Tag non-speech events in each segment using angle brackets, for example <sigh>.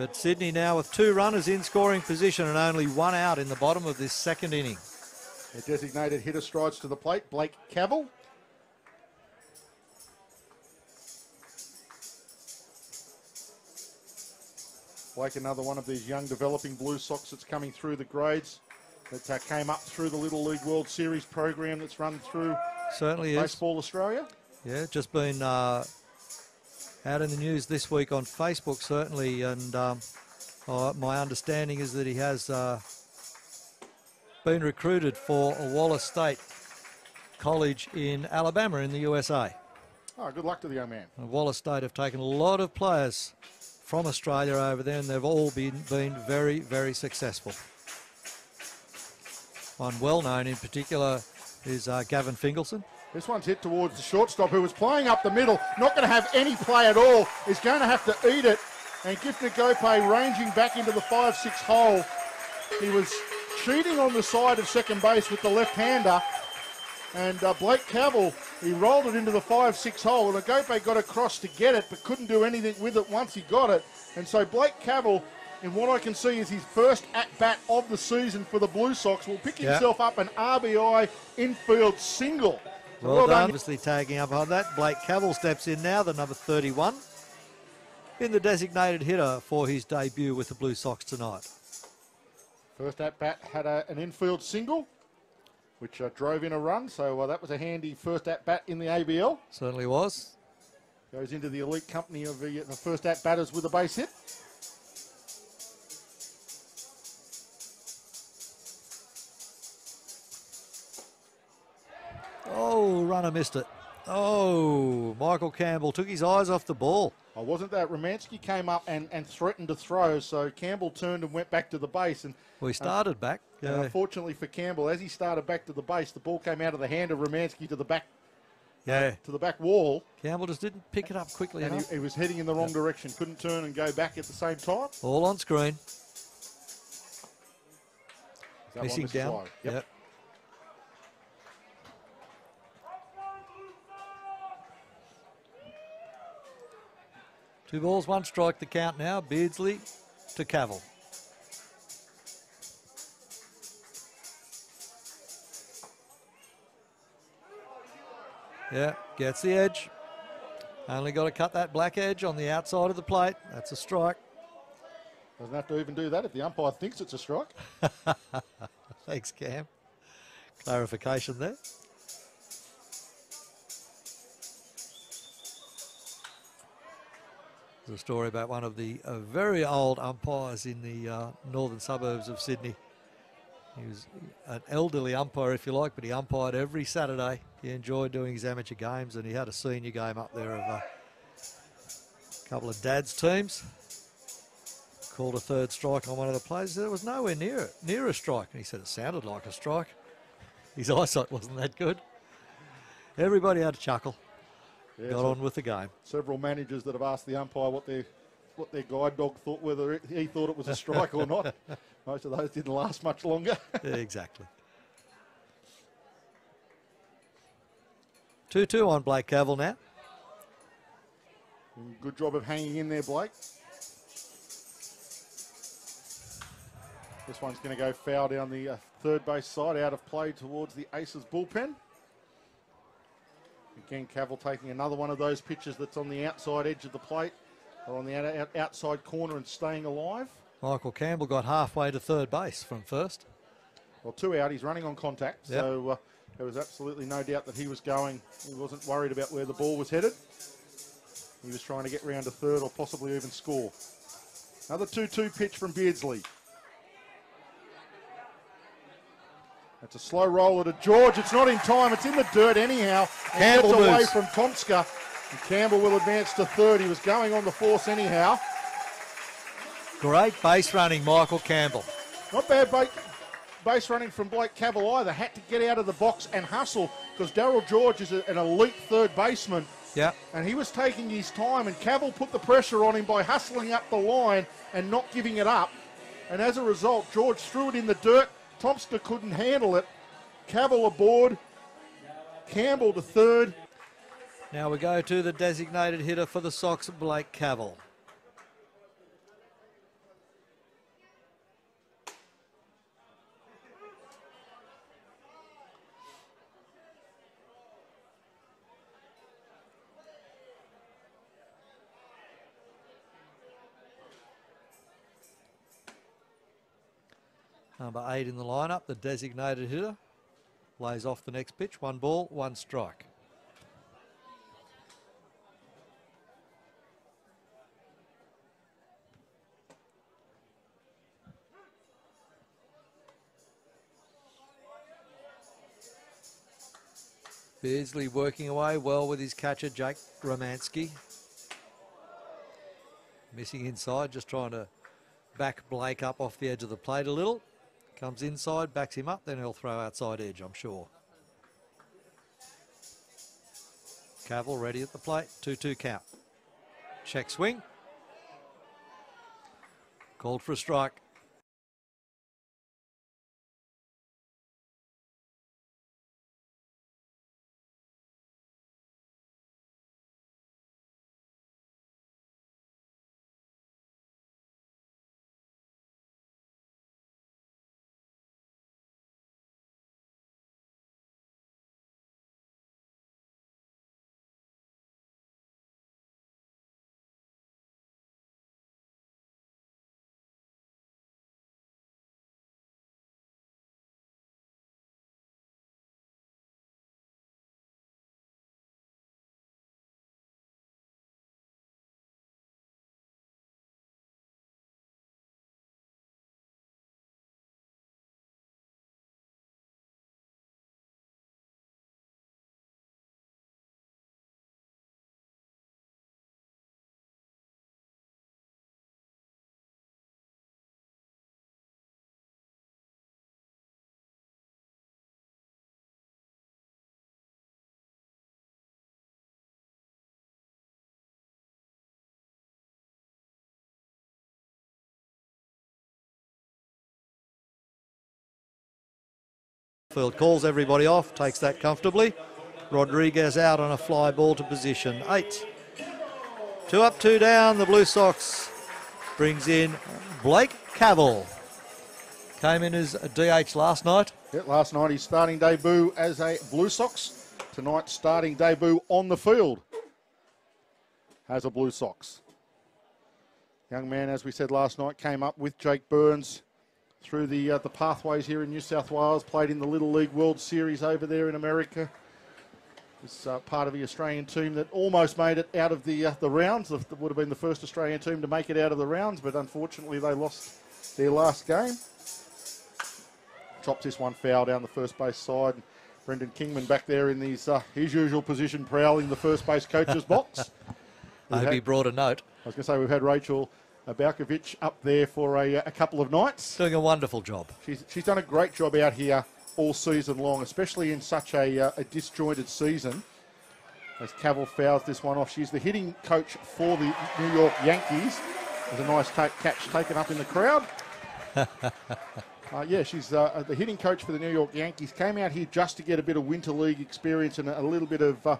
But Sydney now with two runners in scoring position and only one out in the bottom of this second inning. A designated hitter strides to the plate, Blake Cavill. Blake, another one of these young developing Blue Sox that's coming through the grades that uh, came up through the Little League World Series program that's run through Certainly is. Baseball Australia. Yeah, just been uh, out in the news this week on Facebook, certainly. And um, uh, my understanding is that he has uh, been recruited for a Wallace State College in Alabama in the USA. Oh, good luck to the young man. And Wallace State have taken a lot of players from Australia over there, and they've all been, been very, very successful. One well known in particular is uh, Gavin Fingleson. This one's hit towards the shortstop who was playing up the middle, not going to have any play at all, is going to have to eat it. And Gift Ngoepe ranging back into the 5 6 hole. He was cheating on the side of second base with the left hander. And uh, Blake Cavill, he rolled it into the 5 6 hole. And Ngoepe got across to get it, but couldn't do anything with it once he got it. And so Blake Cavill, in what I can see is his first at bat of the season for the Blue Sox, will pick Yeah. himself up an RBI infield single. Well, well done. done. Obviously tagging up on that. Blake Cavill steps in now, the number 31, in the designated hitter for his debut with the Blue Sox tonight. First at bat had a, an infield single, which uh, drove in a run. So uh, that was a handy first at bat in the ABL. Certainly was. Goes into the elite company of the, the first at batters with a base hit. Runner missed it. Oh, Michael Campbell took his eyes off the ball. Oh, wasn't that Romanski came up and, and threatened to throw, so Campbell turned and went back to the base. And, Well, he uh, started back. and Yeah, unfortunately for Campbell, as he started back to the base, the ball came out of the hand of Romanski to the back uh, yeah. to the back wall, Campbell just didn't pick it up quickly and enough. he, he was heading in the wrong direction. Couldn't turn and go back at the same time. All on screen. Missing down. Yep. Yep. Two balls, one strike the count now. Beardsley to Cavill. Yeah, gets the edge. Only got to cut that black edge on the outside of the plate. That's a strike. Doesn't have to even do that if the umpire thinks it's a strike. <laughs> Thanks, Cam. Clarification there. A story about one of the uh, very old umpires in the uh, northern suburbs of Sydney. He was an elderly umpire, if you like, but he umpired every Saturday. He enjoyed doing his amateur games, and he had a senior game up there of a couple of dad's teams. Called a third strike on one of the players. It was nowhere near it, near a strike, and he said it sounded like a strike. <laughs> His eyesight wasn't that good. Everybody had a chuckle. Yeah, Got so on with the game. several managers that have asked the umpire what their what their guide dog thought, whether he thought it was a strike or not. <laughs> Most of those didn't last much longer. <laughs> Yeah, exactly. 2 2 on Blake Cavill now. Good job of hanging in there, Blake. This one's going to go foul down the uh, third base side, out of play towards the Aces bullpen. Again, Cavill taking another one of those pitches that's on the outside edge of the plate, or on the out- out- outside corner and staying alive. Michael Campbell got halfway to third base from first. Well, two out, he's running on contact, Yep. so uh, there was absolutely no doubt that he was going. He wasn't worried about where the ball was headed. He was trying to get round to third or possibly even score. Another 2 2 pitch from Beardsley. That's a slow roller to George. It's not in time. It's in the dirt anyhow. And Campbell gets away moves. from Tomska. And Campbell will advance to third. He was going on the force anyhow. Great base running, Michael Campbell. Not bad ba- base running from Blake Cavill either. Had to get out of the box and hustle because Daryl George is a- an elite third baseman. Yeah. And he was taking his time, and Cavill put the pressure on him by hustling up the line and not giving it up. And as a result, George threw it in the dirt. Tomska couldn't handle it. Cavill aboard. Campbell to third. Now we go to the designated hitter for the Sox, Blake Cavill. Number eight in the lineup, the designated hitter. Lays off the next pitch. One ball, one strike. Beardsley working away well with his catcher, Jake Romanski. Missing inside, just trying to back Blake up off the edge of the plate a little. Comes inside, backs him up, then he'll throw outside edge, I'm sure. Cavill ready at the plate, 2-2 count. Check swing. Called for a strike. Field calls everybody off, takes that comfortably. Rodriguez out on a fly ball to position eight. Two up, two down. The Blue Sox brings in Blake Cavill. Came in as a DH last night. Yeah, last night his starting debut as a Blue Sox. Tonight starting debut on the field as a Blue Sox. Young man, as we said last night, came up with Jake Burns through the uh, the pathways here in New South Wales. Played in the Little League World Series over there in America. Was uh, part of the Australian team that almost made it out of the uh, the rounds. That would have been the first Australian team to make it out of the rounds, but unfortunately they lost their last game. Chops this one foul down the first base side. Brendan Kingman back there in his uh, his usual position, prowling the first base coach's box. <laughs> I hope had- he brought a note. I was going to say we've had Rachel Balkovich up there for a, a couple of nights. Doing a wonderful job. She's, she's done a great job out here all season long, especially in such a, uh, a disjointed season. As Cavill fouls this one off, she's the hitting coach for the New York Yankees. There's a nice catch taken up in the crowd. <laughs> Uh, yeah, she's uh, the hitting coach for the New York Yankees. Came out here just to get a bit of winter league experience and a little bit of uh,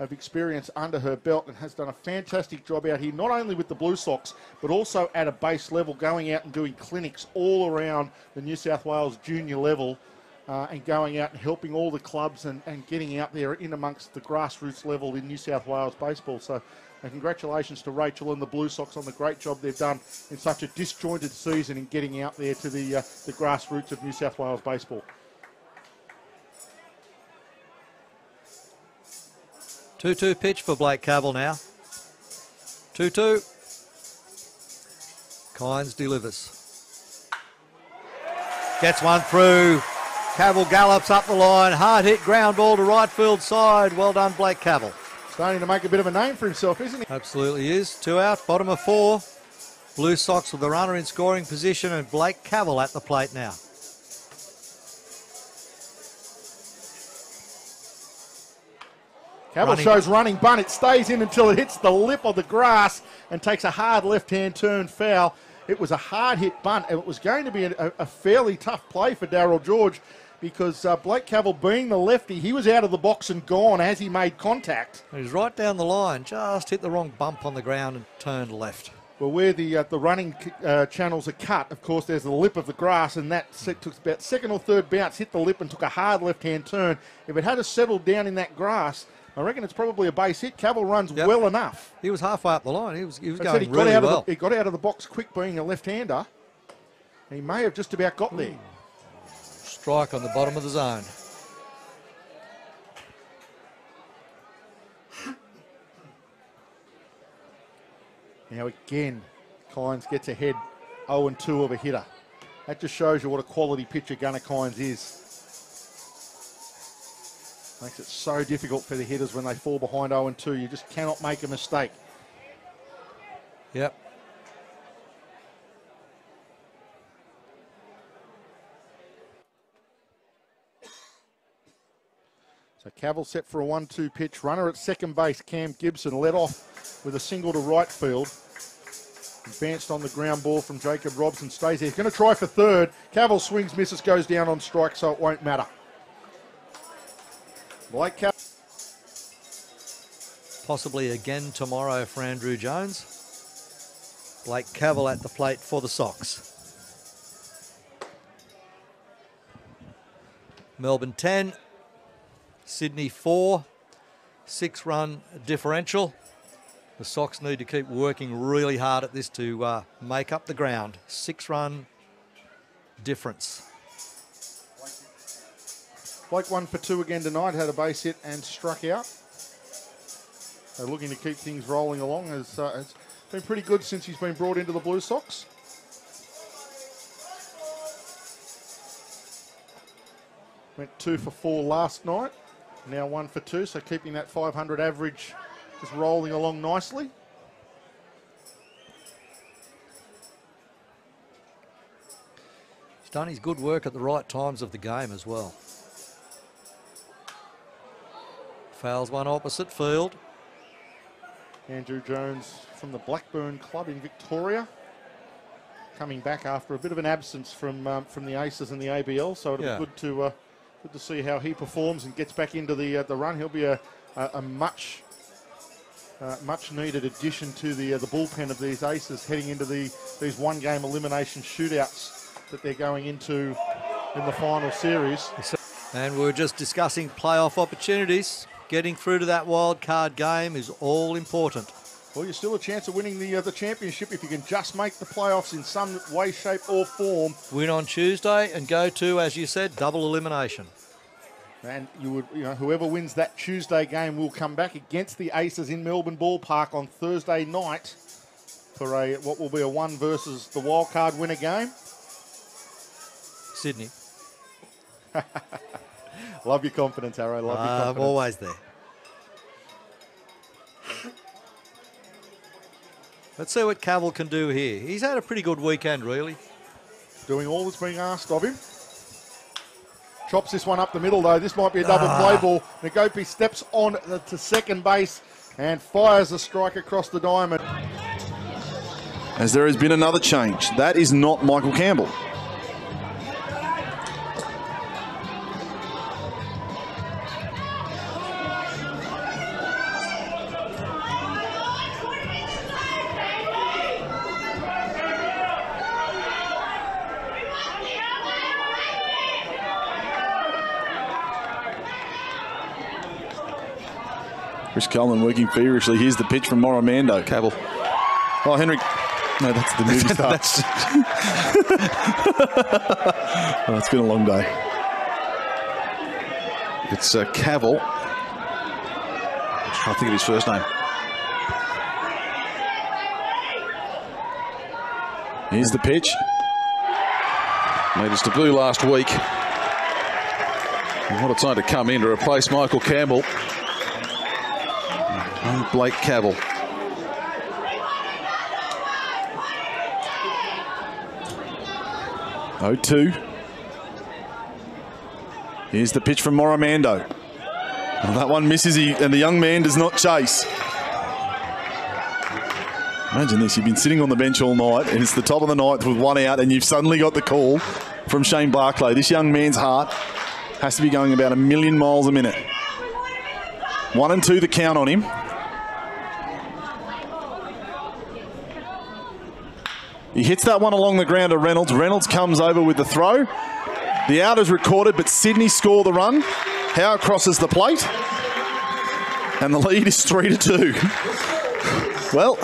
of experience under her belt, and has done a fantastic job out here. Not only with the Blue Sox, but also at a base level, going out and doing clinics all around the New South Wales junior level. Uh, and going out and helping all the clubs and, and getting out there in amongst the grassroots level in New South Wales baseball. So, uh, congratulations to Rachel and the Blue Sox on the great job they've done in such a disjointed season in getting out there to the uh, the grassroots of New South Wales baseball. 2 2 pitch for Blake Cavill now. 2 2. Kynes delivers. Gets one through. Cavill gallops up the line. Hard hit ground ball to right field side. Well done, Blake Cavill. Starting to make a bit of a name for himself, isn't he? Absolutely is. Two out, bottom of four. Blue Sox with the runner in scoring position and Blake Cavill at the plate now. Cavill Running. shows running bunt. It stays in until it hits the lip of the grass and takes a hard left-hand turn foul. It was a hard hit bunt, and it was going to be a, a fairly tough play for Daryl George because uh, Blake Cavill, being the lefty, he was out of the box and gone as he made contact. He was right down the line, just hit the wrong bump on the ground and turned left. Well, where the uh, the running uh, channels are cut, of course, there's the lip of the grass, and that took about second or third bounce, hit the lip, and took a hard left-hand turn. If it had to settle down in that grass, I reckon it's probably a base hit. Cavill runs Yep. well enough. He was halfway up the line. He was, he was going he got really out well. of the, he got out of the box quick, being a left-hander. He may have just about got there. Strike on the bottom of the zone. Now again, Kynes gets ahead 0 and 2 of a hitter. That just shows you what a quality pitcher Gunnar Kynes is. Makes it so difficult for the hitters when they fall behind 0 and 2. You just cannot make a mistake. Yep. So Cavill set for a 1-2 pitch. Runner at second base, Cam Gibson led off with a single to right field. Advanced on the ground ball from Jacob Robson. Stays there. He's going to try for third. Cavill swings, misses, goes down on strike, so it won't matter. Cavill. Possibly again tomorrow for Andrew Jones. Blake Cavill at the plate for the Sox. Melbourne 10, Sydney 4, six run differential. The Sox need to keep working really hard at this to uh, make up the ground. Six run difference. Blake one for two again tonight, had a base hit and struck out. They're looking to keep things rolling along as uh, it's been pretty good since he's been brought into the Blue Sox. Went two for four last night, now one for two, so keeping that 500 average just rolling along nicely. He's done his good work at the right times of the game as well. Fouls one opposite field. Andrew Jones from the Blackburn Club in Victoria. Coming back after a bit of an absence from um, from the Aces and the ABL, so it'll Yeah. be good to uh, good to see how he performs and gets back into the uh, the run. He'll be a, a, a much uh, much needed addition to the uh, the bullpen of these Aces heading into the these one game elimination shootouts that they're going into in the final series. And we are just discussing playoff opportunities. Getting through to that wild card game is all important. Well, you're still a chance of winning the uh, the championship if you can just make the playoffs in some way, shape, or form. Win on Tuesday and go to, as you said, double elimination. And you would, you know, whoever wins that Tuesday game will come back against the Aces in Melbourne Ballpark on Thursday night for a what will be a one versus the wild card winner game. Sydney. <laughs> Love your confidence, Arrow. Love your confidence. I'm always there. Let's see what Cavill can do here. He's had a pretty good weekend, really. Doing all that's being asked of him. Chops this one up the middle, though. This might be a double play ah. ball. Ngoepe steps on to second base and fires a strike across the diamond. as there has been another change. That is not Michael Campbell. Chris Coleman working feverishly. Here's the pitch from Moramando. Cavill. Oh, Henry. No, that's the movie <laughs> star. That's <laughs> Oh, it's been a long day. it's uh, Cavill. I'm trying to think of his first name. Here's the pitch. Made us to blue last week. And what a time to come in to replace Michael Campbell. And Blake Cavill. Oh two. Here's the pitch from Moramando. And that one misses, he, and the young man does not chase. Imagine this, you've been sitting on the bench all night, and it's the top of the ninth with one out, and you've suddenly got the call from Shane Barclay. This young man's heart has to be going about a million miles a minute. One and two, the count on him. He hits that one along the ground to Reynolds. Reynolds comes over with the throw. The out is recorded, but Sydney score the run. Howe crosses the plate. And the lead is three to two. <laughs> Well,